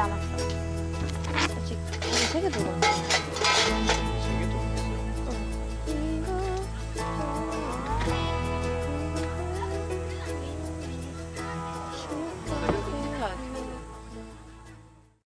남았어. 아직 우리 세개 들고 왔어.